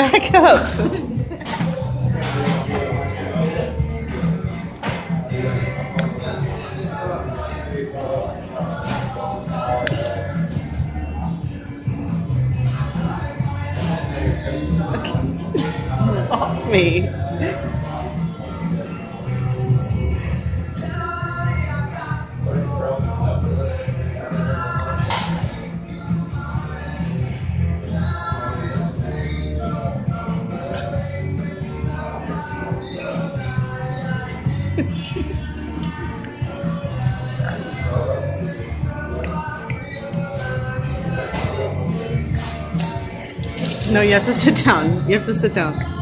back up. Me. No, you have to sit down. You have to sit down.